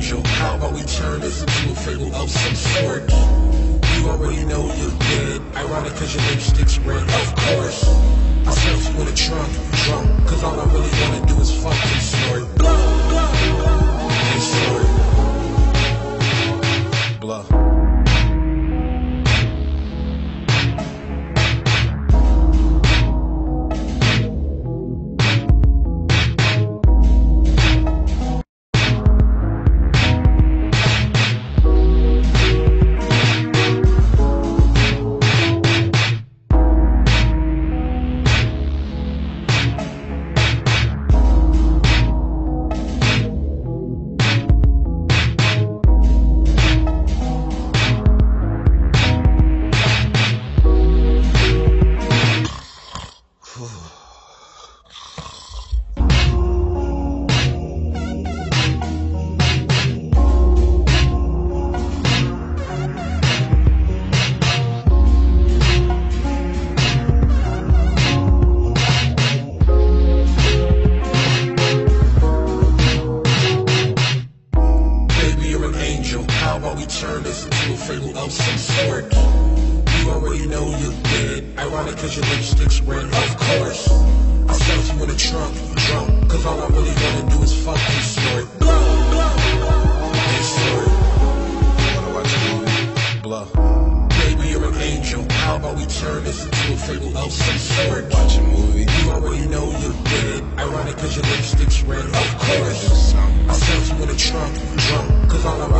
angel How about we turn this into a fable of some sort. You already know you're dead. Ironic cause your lipstick's red, of course. I sent you in a trunk, drunk Cause all I really turn this into a fable of some sort. You already know you're dead. Ironic cause your lipstick's red, of course. I stuffed you in the trunk, drunk, cause all I really wanna do is fuck and snort. And snort. Wanna watch a? Blow. Baby, you're an angel. How about we turn this into a fable of some sort? Watch a movie. You already know you're dead. Ironic cause your lipstick's red, of course. I stuffed you in the trunk, drunk, cause all I